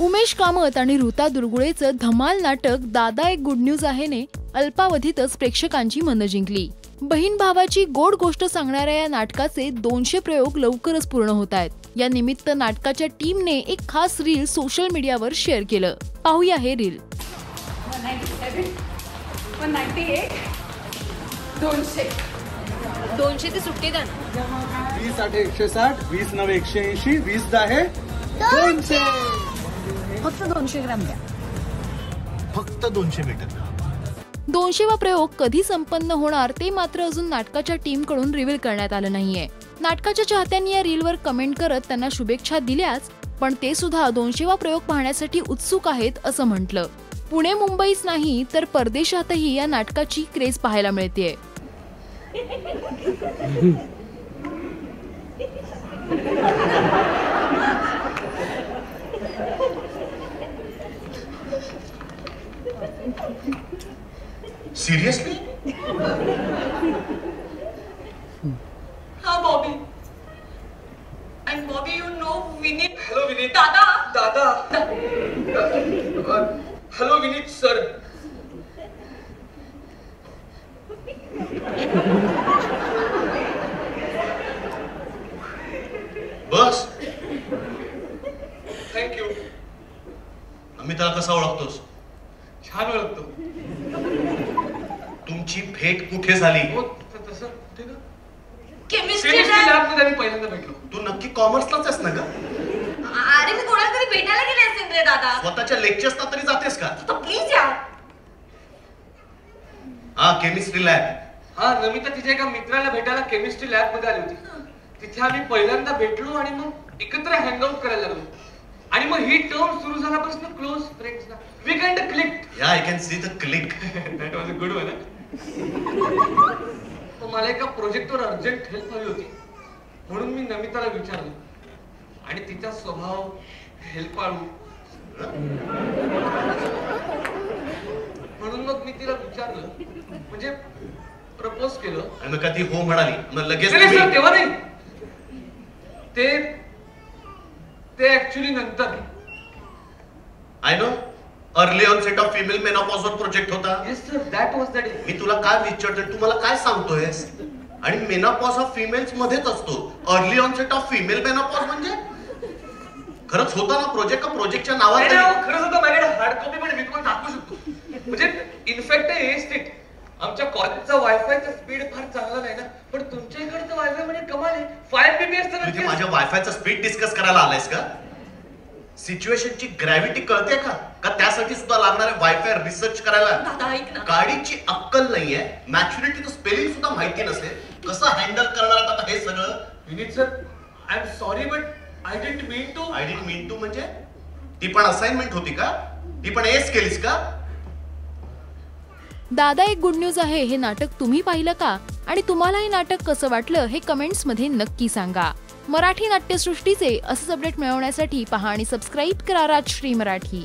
उमेश कामत आणि ऋता दुर्गुळेचं धमाल नाटक दादा एक गुड न्यूज आहेने अल्पावधीतच प्रेक्षकांची मनं जिंकली. बहीण भावाची गोड गोष्ट सांगणाऱ्या या नाटकाचे दोनशे प्रयोग लवकरच पूर्ण होत आहेत. या निमित्त नाटकाच्या टीमने एक खास रील सोशल मीडियावर शेअर केलं. पाहूया हे रील 197 198 दोनशे दोनशे ते सुट्टी द्या वीस आठ एकशे साठ वीस नऊ एकशे ऐंशी वीस दहा दोनशे. फक्त दोनशे ग्राम द्या. फक्त दोनशे मीटर दोनशेवा प्रयोग कधी संपन्न होणार ते मात्र अजून नाटकाच्या टीमकडून रिव्हील करण्यात आलं नाहीये. नाटकाच्या चाहत्यांनी या रीलवर कमेंट करत त्यांना शुभेच्छा दिल्याच पण ते सुद्धा दोनशेवा प्रयोग पाहण्यासाठी उत्सुक आहेत असं म्हटलं. पुणे मुंबईच नाही तर परदेशातही या नाटकाची क्रेज पाहायला मिळतेय. सिरियसली हा Bobby and Bobby you know Vineet hello Vineet दादा दादा हॅलो विनीत सर बस थँक्यू आम्ही त्याला कसा ओळखतोस? छान ओळखतो. तुमची भेट कुठे झाली? हो त- तसं केमिस्ट्री लॅबमध्ये आम्ही पहिल्यांदा भेटलो. तू नक्की कॉमर्सलाच आहेस ना ग? अरे मी कोणाला तरी भेटायला गेले असेल रे दादा. स्वतःच्या लेक्चर्सला तरी जातेस का? तर प्लीज यार हा केमिस्ट्री लॅब हा नमिता तिच्या एका मित्राला भेटायला केमिस्ट्री लॅबमध्ये आली होती. तिथे आम्ही पहिल्यांदा भेटलो आणि मग एकत्र हँगआउट करायला लागलो. आणि मग ही टर्म सुरू झाल्यापासून क्लोज फ्रेंड्स ना वी काइंड क्लिक या I can see the click that was a good one मला एका प्रोजेक्टवर अर्जंट हेल्प हवी होती. म्हणून मी नमिताला विचारलं. आणि तिचा स्वभाव हेल्पाळू म्हणून मग मी तिला विचारलं. म्हणजे प्रपोज केलं. आणि मग कधी हो म्हणाली. मग लगेच तेव्हा नाही. ते ते ऍक्च्युली नंतर. I know early onset of female मेनॉपॉजवर project होता. Yes sir that was that मी तुला काय विचारतोय तू मला काय सांगतोयस? आणि मेनापॉज हा फिमेल्स मध्येच असतो. Early onset of female menopause म्हणजे? खरंच होता ना प्रोजेक्ट का प्रोजेक्टच्या नावात खरंच होतं. माझ्याकडे हार्ड कॉपी पण मी तुम्हाला दाखवू शकतो. म्हणजे इनफॅक्ट हे स्टेट आमच्या कॉलेजचा वायफायचा स्पीड फार चांगला नाही ना. पण तुमच्या कमाल आहे फाय पीबीएस तू इथे माझ्या वायफायचा स्पीड डिस्कस करायला आलायस का? सिच्युएशनची ग्रॅव्हिटी कळते का? का त्यासाठी सुद्धा लागणारे वायफाय रिसर्च करायला? दादा ऐक ना. गाडीची अक्कल नाहीये. मॅच्युरिटीचं स्पेलिंग सुद्धा माहिती नसेल कसं हँडल करणार आता हे सगळं? Vineet sir I am sorry but I didn't mean to I didn't mean to म्हणजे? ती पण असाइनमेंट होती का? ती पण एस केलीस का? दादा एक गुड न्यूज आहे. हे नाटक तुम्ही पाहिलं का? आणि तुम्हाला हे नाटक कसं वाटलं हे कमेंट्समध्ये नक्की सांगा. मराठी नाट्यसृष्टीचे असंच अपडेट मिळवण्यासाठी पहा आणि सबस्क्राईब करा राजश्री मराठी.